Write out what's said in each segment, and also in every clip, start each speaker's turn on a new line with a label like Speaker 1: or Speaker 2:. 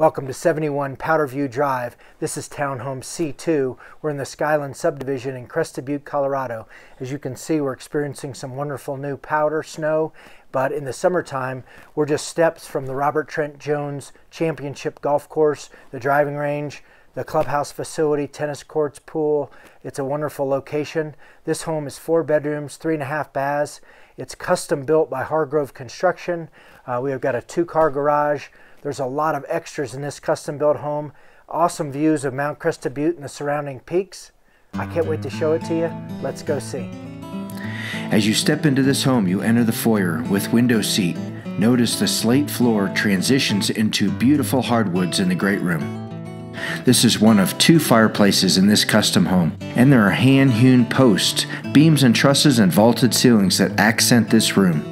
Speaker 1: Welcome to 71 Powderview Drive. This is Townhome C2. We're in the Skyland subdivision in Crested Butte, Colorado. As you can see, we're experiencing some wonderful new powder snow, but in the summertime, we're just steps from the Robert Trent Jones Championship Golf Course, the driving range, the clubhouse facility, tennis courts, pool. It's a wonderful location. This home is four bedrooms, three and a half baths. It's custom built by Hargrove Construction. Uh, we have got a two car garage. There's a lot of extras in this custom built home. Awesome views of Mount Crested Butte and the surrounding peaks. I can't wait to show it to you. Let's go see.
Speaker 2: As you step into this home, you enter the foyer with window seat. Notice the slate floor transitions into beautiful hardwoods in the great room. This is one of two fireplaces in this custom home, and there are hand hewn posts, beams and trusses, and vaulted ceilings that accent this room.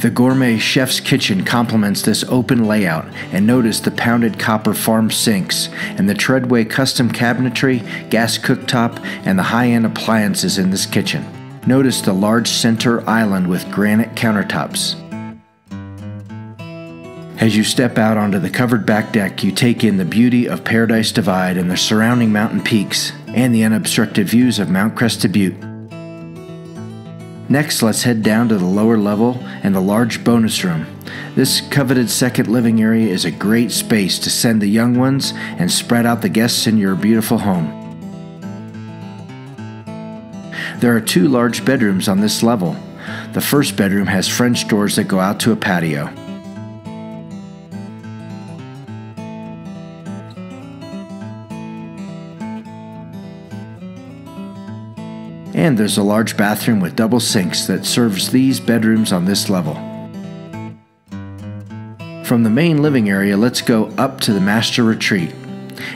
Speaker 2: The gourmet chef's kitchen complements this open layout, and notice the pounded copper farm sinks and the Treadway custom cabinetry, gas cooktop, and the high end appliances in this kitchen. Notice the large center island with granite countertops. As you step out onto the covered back deck, you take in the beauty of Paradise Divide and the surrounding mountain peaks, and the unobstructed views of Mount Crested Butte. Next, let's head down to the lower level and the large bonus room. This coveted second living area is a great space to send the young ones and spread out the guests in your beautiful home. There are two large bedrooms on this level. The first bedroom has French doors that go out to a patio. And there's a large bathroom with double sinks that serves these bedrooms on this level. From the main living area, let's go up to the master retreat.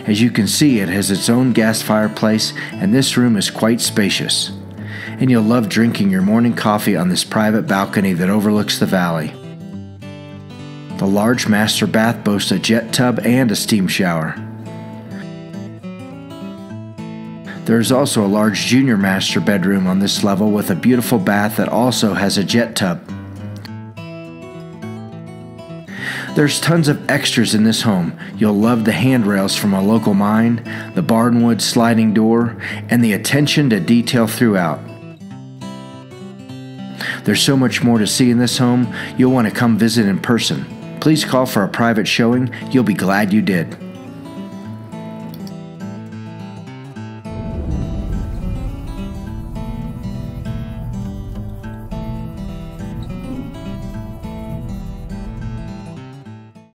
Speaker 2: As you can see, it has its own gas fireplace, and this room is quite spacious. And you'll love drinking your morning coffee on this private balcony that overlooks the valley. The large master bath boasts a jet tub and a steam shower. There is also a large junior master bedroom on this level with a beautiful bath that also has a jet tub. There's tons of extras in this home. You'll love the handrails from a local mine, the barnwood sliding door, and the attention to detail throughout. There's so much more to see in this home, you'll want to come visit in person. Please call for a private showing. You'll be glad you did.